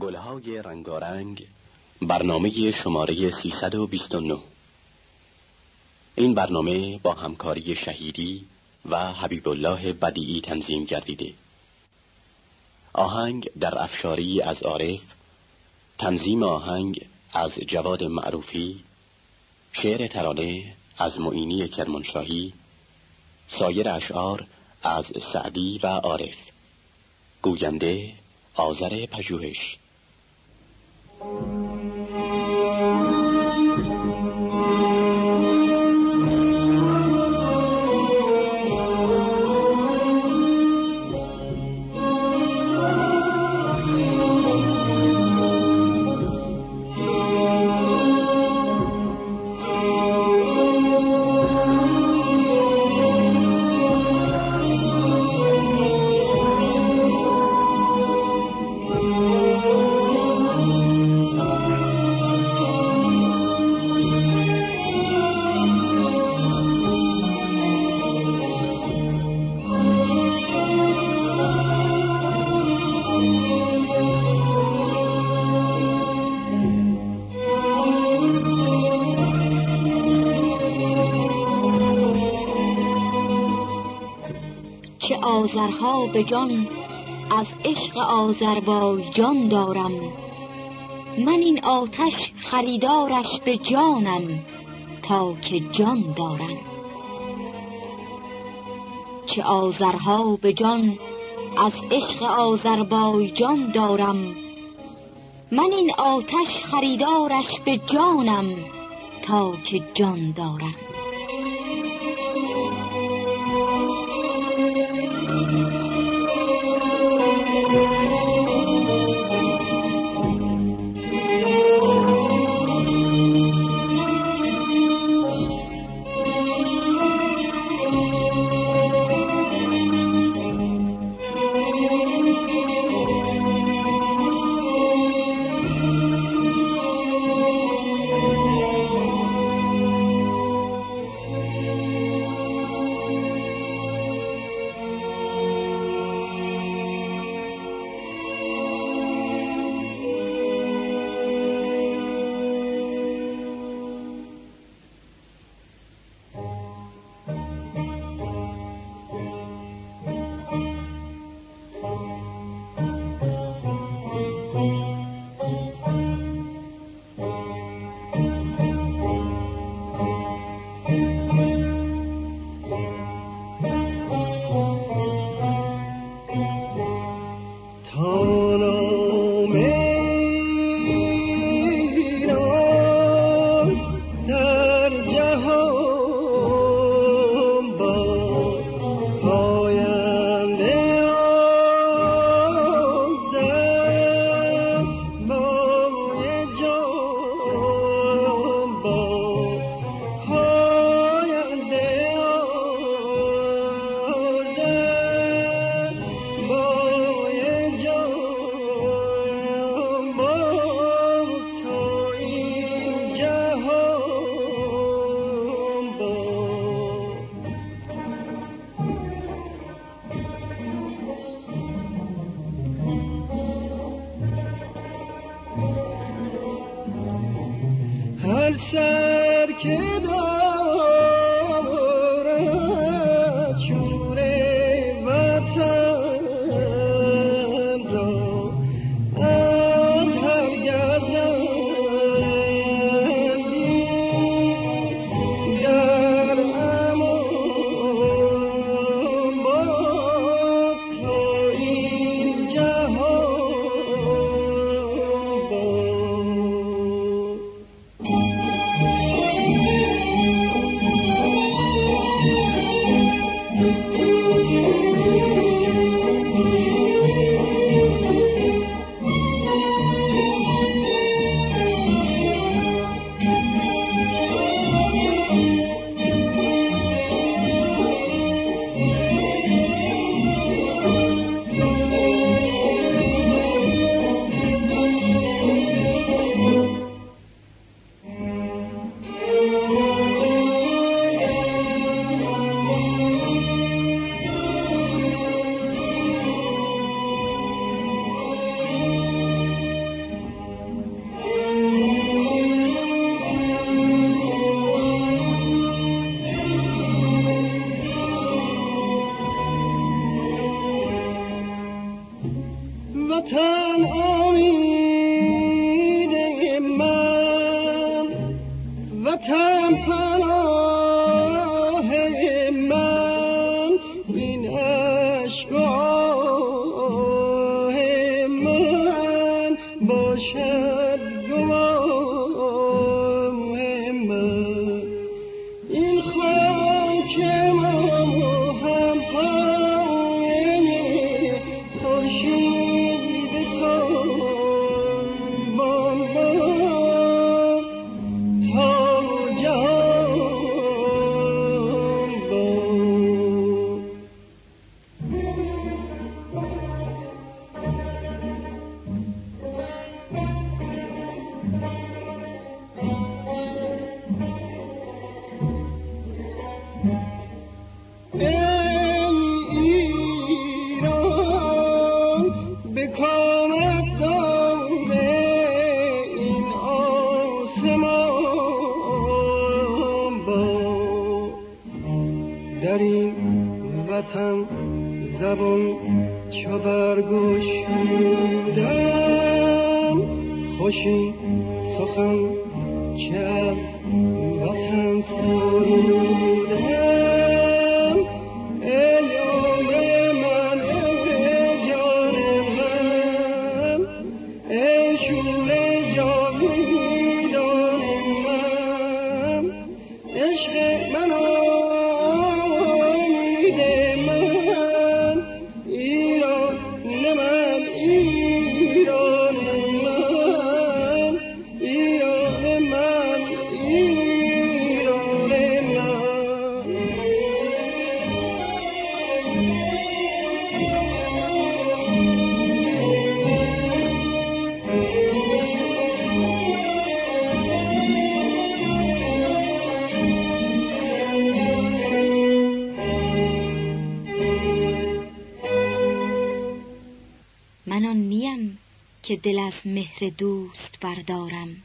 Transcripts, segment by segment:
گلهای رنگارنگ برنامه شماره 329 این برنامه با همکاری شهیدی و حبیب الله بدیعی تنظیم گردیده. آهنگ در افشاری از عارف تنظیم آهنگ از جواد معروفی شعر ترانه از معینی کرمانشاهی سایر اشعار از سعدی و عارف. گوینده آذر پژوهش. که آذرها به جان از عشق آذربایجان دارم. من این آتش خریدارش به جانم تا که جان دارم. که آذرها به جان از عشق آذربایجان دارم. من این آتش خریدارش به جانم تا که جان دارم. دل از مهر دوست بردارم.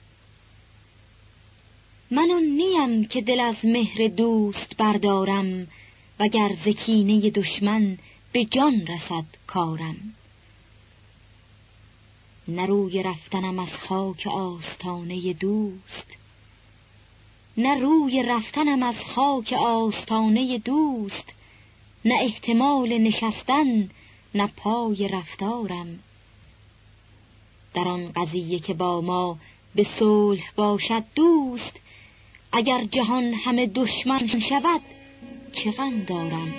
من آن نیم که دل از مهر دوست بردارم وگر ز کینه دشمن به جان رسد کارم. نه روی رفتنم از خاک آستانه دوست نه روی رفتنم از خاک آستانه دوست نه احتمال نشستن نه پای رفتارم. در آن قضیه که با ما به صلح باشد دوست اگر جهان همه دشمن شود چه غم دارم؟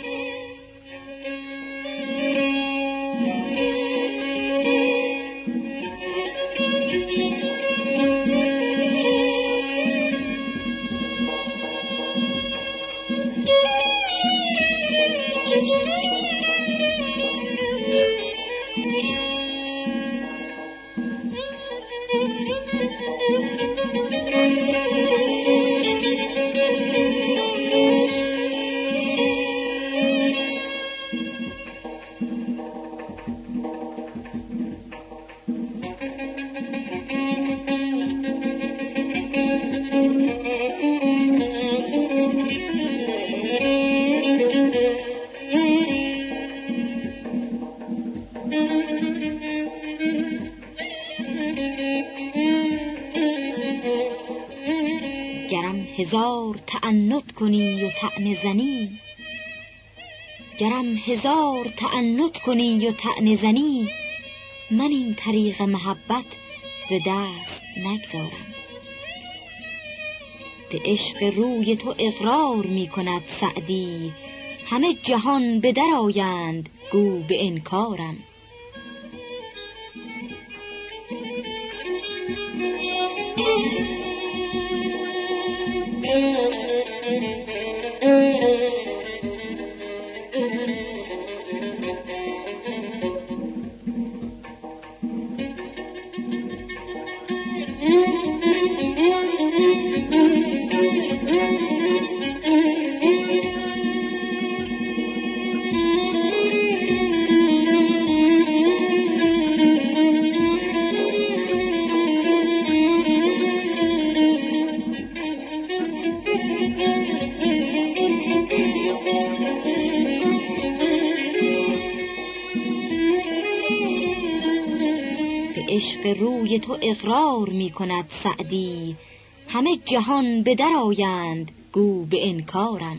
هزار تعنت کنی و تعنه زنی من این طریق محبت ز دست نگذارم. به عشق روی تو اقرار می کند سعدی همه جهان به در آیند گو به انکارم. روی تو اقرار می کند سعدی. همه جهان به در آیند گو به انکارم.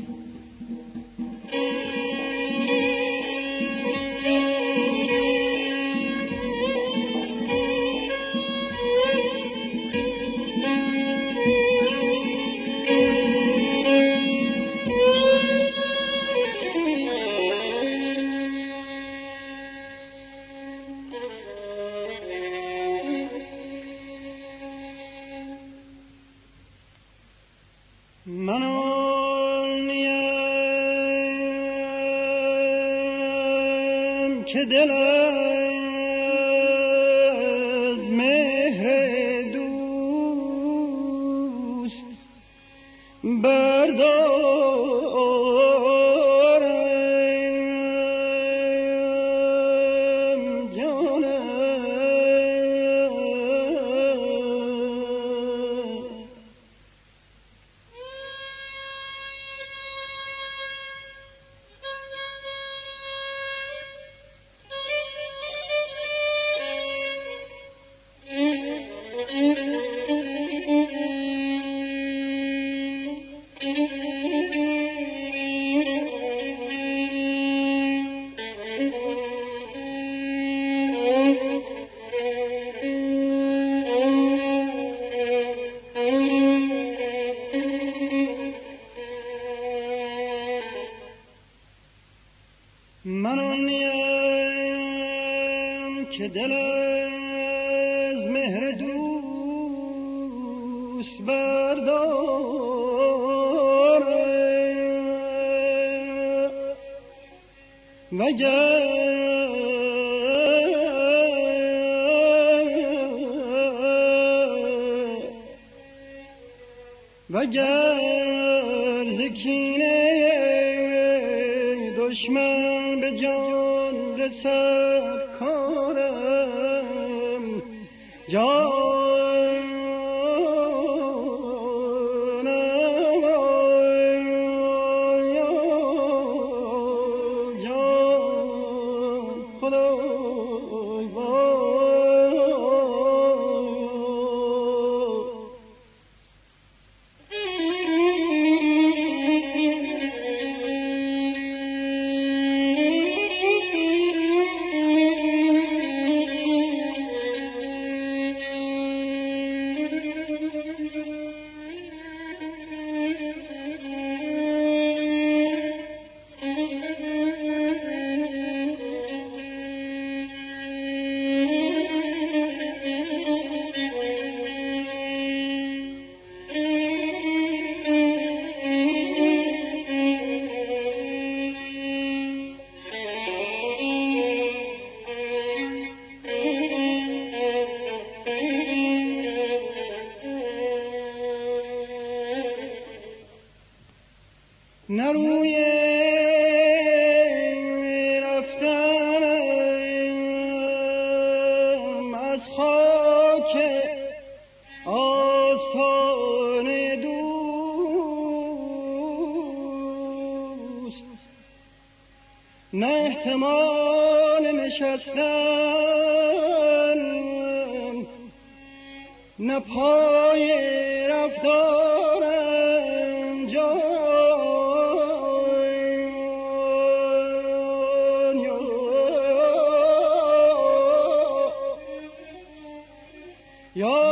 وگر جان Yo!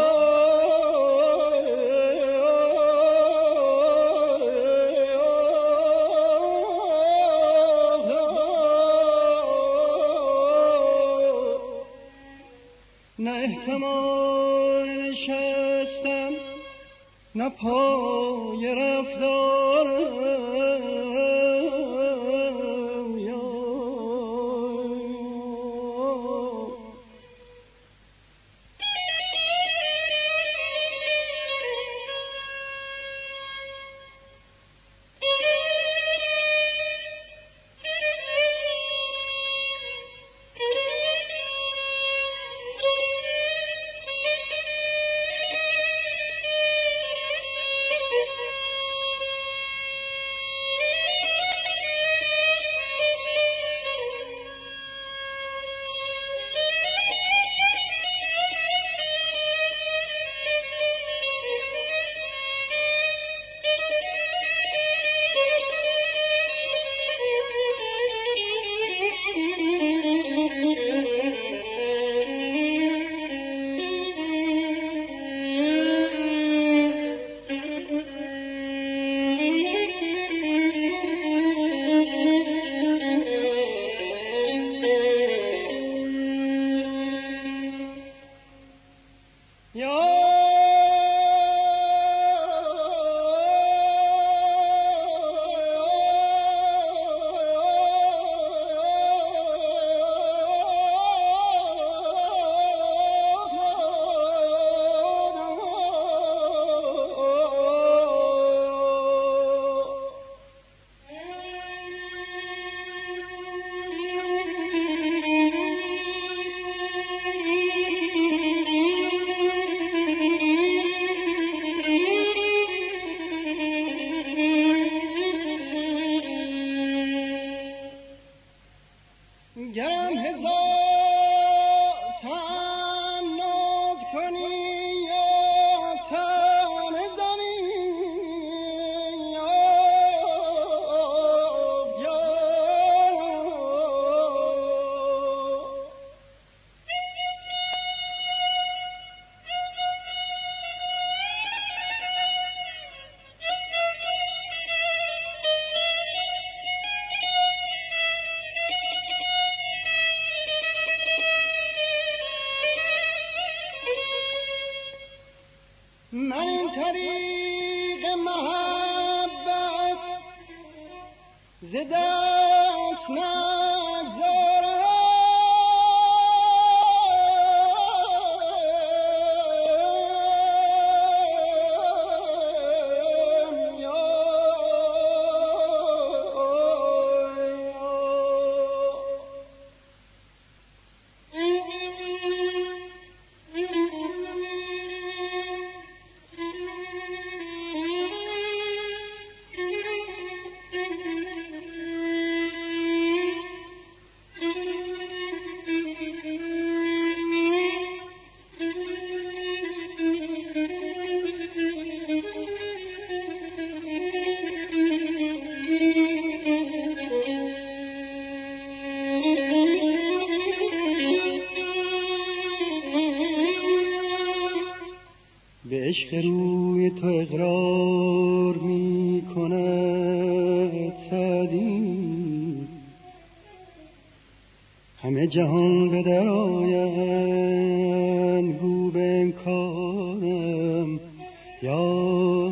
تو اقرار می کند سعدی همه جهان به در گو به امکانم یا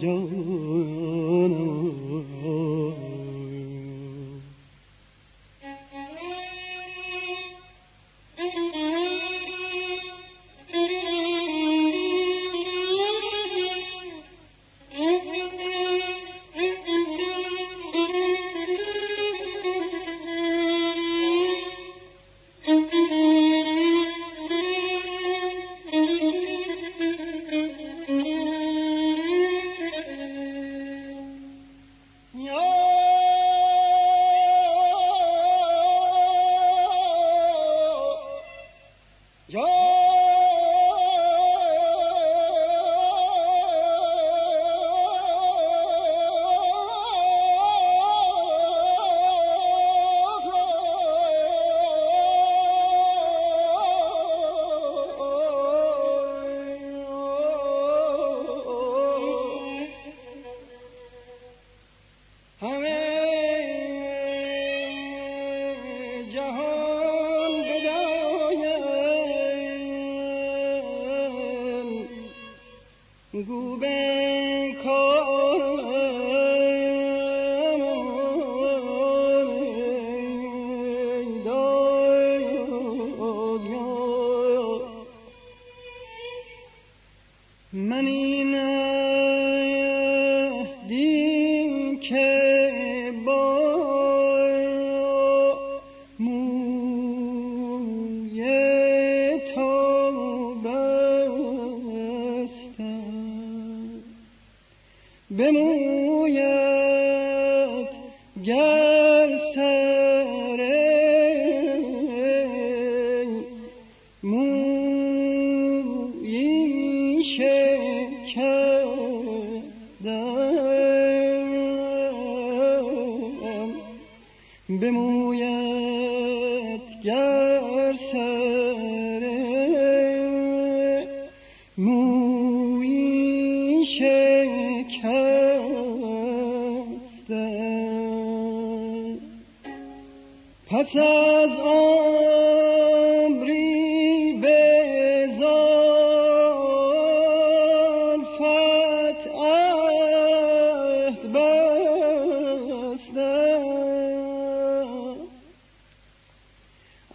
پس از عمری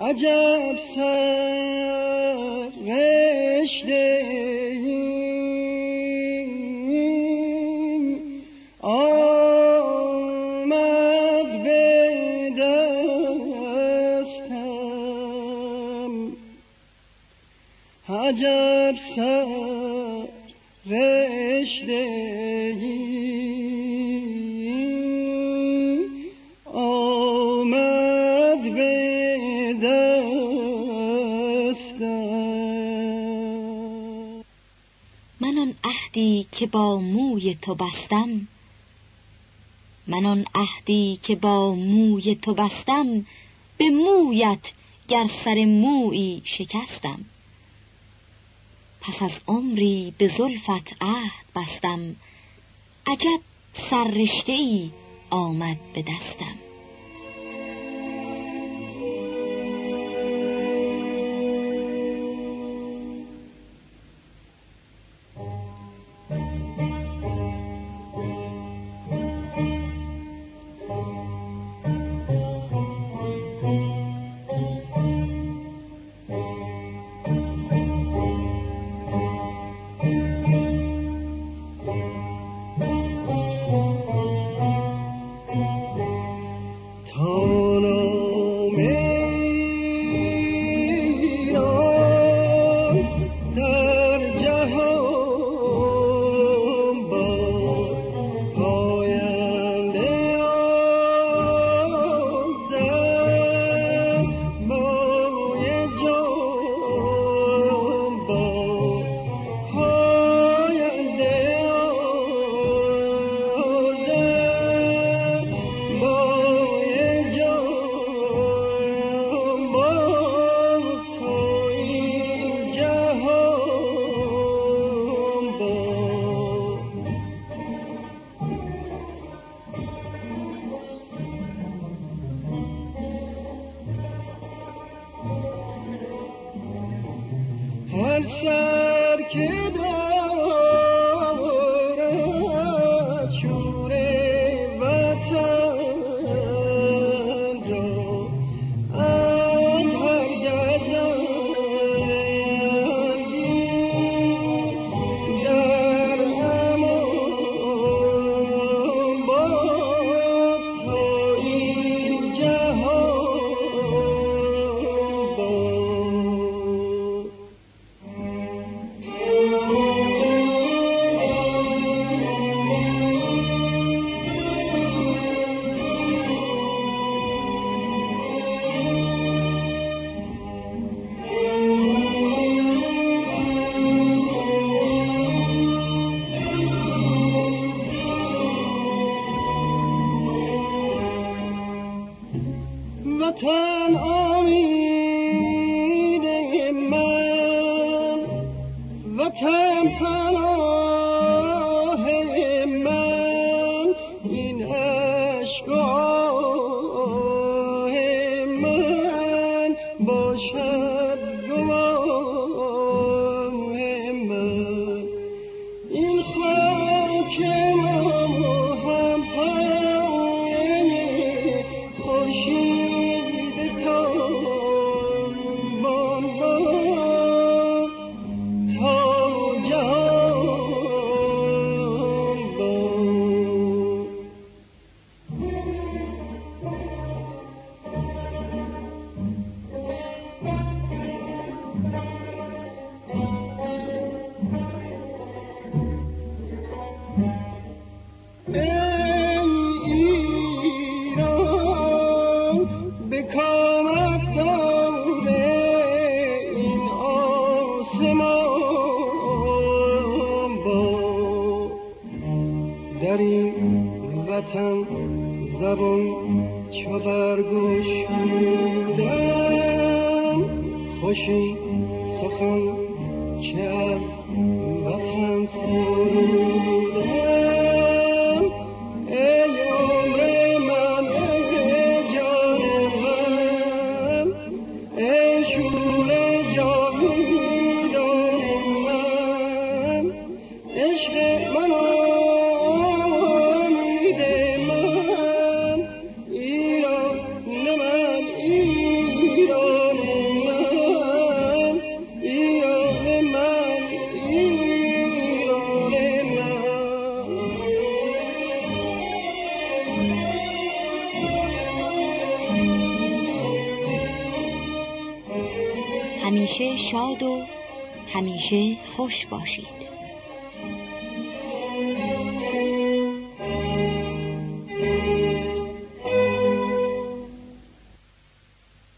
عجب سر تو بستم. من آن عهدی که با موی تو بستم به مویت گر سر مویی شکستم. پس از عمری به زلفت عهد بستم عجب سررشته ای آمد به دستم. وطن آمیده من. وطن خوش باشید.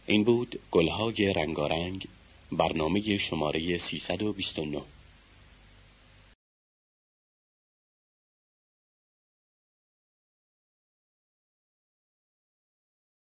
این بود گلهای رنگارنگ برنامه شماره 329